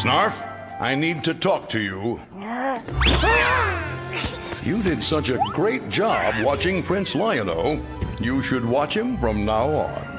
Snarf, I need to talk to you. You did such a great job watching Prince Lion-O. You should watch him from now on.